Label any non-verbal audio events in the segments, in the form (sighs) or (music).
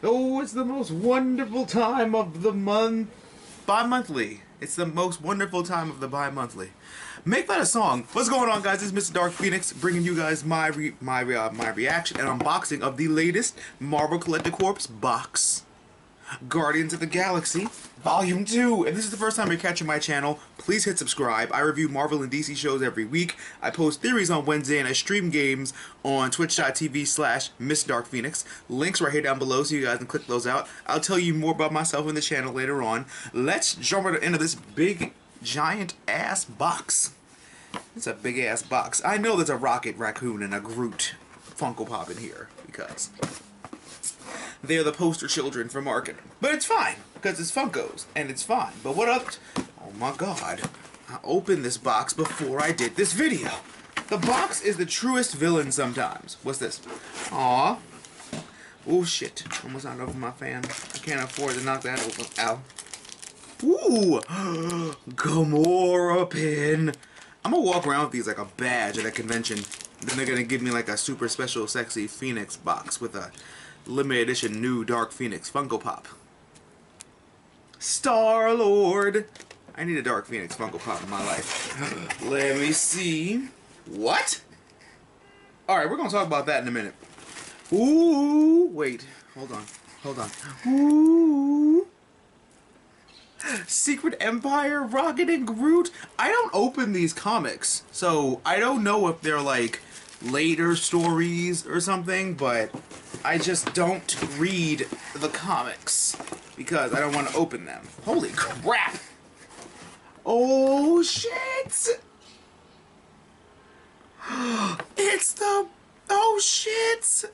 Oh, it's the most wonderful time of the month. Bi-monthly. It's the most wonderful time of the bi-monthly. Make that a song. What's going on, guys? It's Mr. Dark Phoenix bringing you guys my re my uh, my reaction and unboxing of the latest Marvel Collector Corps box. Guardians of the Galaxy Volume 2. If this is the first time you're catching my channel, please hit subscribe. I review Marvel and DC shows every week. I post theories on Wednesday and I stream games on twitch.tv slash MrDarkPhoenix. Links right here down below so you guys can click those out. I'll tell you more about myself in the channel later on. Let's jump right into this big, giant ass box. It's a big ass box. I know there's a Rocket Raccoon and a Groot Funko Pop in here because they're the poster children for marketing. But it's fine, because it's Funkos, and it's fine. But what up? Oh my god. I opened this box before I did this video. The box is the truest villain sometimes. What's this? Aw. Oh shit. Almost knocked over my fan. I can't afford to knock that over. Ow. Ooh! (gasps) Gamora pin! I'm gonna walk around with these like a badge at a convention. Then they're gonna give me like a super special sexy Phoenix box with a limited edition new Dark Phoenix Funko Pop. Star Lord. I need a Dark Phoenix Funko Pop in my life. (sighs) Let me see. What? Alright, we're gonna talk about that in a minute. Ooh, wait. Hold on. Hold on. Ooh. Secret Empire, Rocket and Groot. I don't open these comics, so I don't know if they're like later stories or something, but I just don't read the comics because I don't want to open them. Holy crap! Oh shit! (gasps) It's the... Oh shit!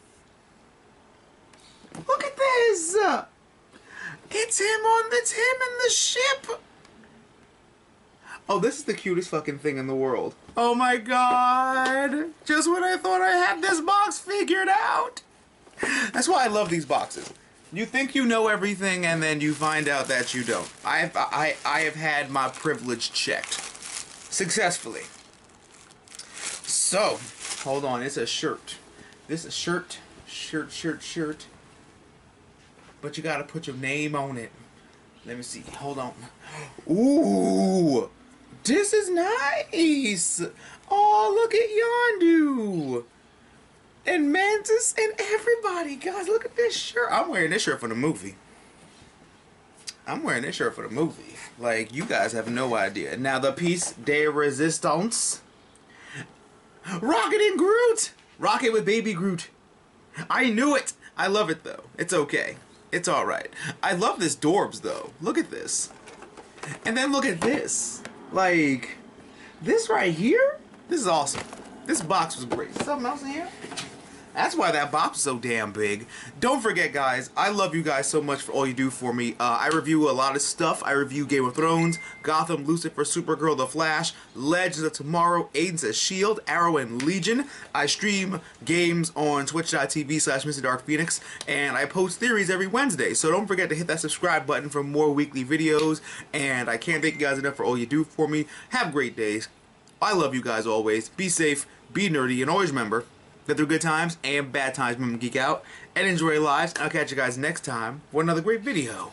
Look at this! It's him on the... It's him in the ship! Oh, this is the cutest fucking thing in the world. Oh my god! Just when I thought I had this box figured out! That's why I love these boxes. You think you know everything and then you find out that you don't. I've, I, I have had my privilege checked. Successfully. So, hold on, it's a shirt. This is a shirt, shirt, shirt, shirt. But you gotta put your name on it. Let me see, hold on. Ooh! This is nice! Oh, look at Yondu! And Mantis and everybody! Guys, look at this shirt. I'm wearing this shirt for the movie. I'm wearing this shirt for the movie. Like, you guys have no idea. Now, the piece de resistance. Rocket and Groot! Rocket with baby Groot. I knew it! I love it, though. It's okay. It's alright. I love this Dorbz, though. Look at this. And then look at this. Like, this right here, this is awesome. This box was great. Something else in here? That's why that box is so damn big. Don't forget, guys, I love you guys so much for all you do for me. Uh, I review a lot of stuff. I review Game of Thrones, Gotham, Lucifer, Supergirl, The Flash, Legends of Tomorrow, Agents of S.H.I.E.L.D., Arrow, and Legion. I stream games on twitch.tv slash MrDarkPhoenix, and I post theories every Wednesday. So don't forget to hit that subscribe button for more weekly videos, and I can't thank you guys enough for all you do for me. Have great days. I love you guys always. Be safe, be nerdy, and always remember, that through good times and bad times, remember geek out and enjoy your lives. I'll catch you guys next time for another great video.